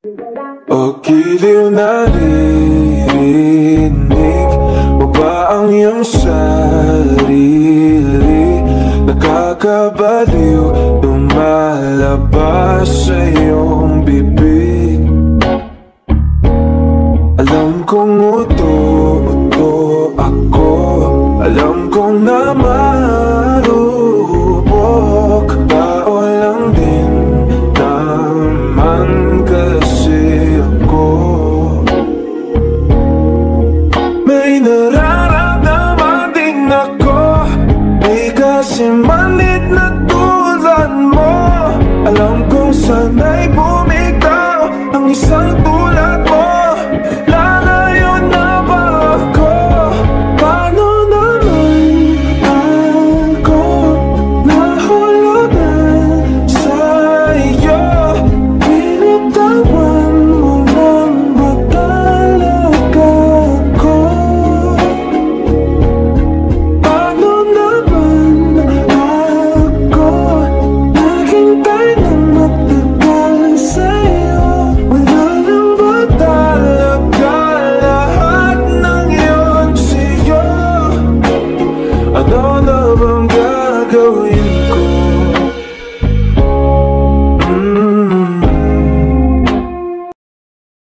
O giliw naririnig mo ba ang iyong sarili? Nakakabaliw lumalabas sa iyong bibig Alam kong uto-uto Kong sana'y bumitaw Ang isang tulad mo Sana bang gagawin ko?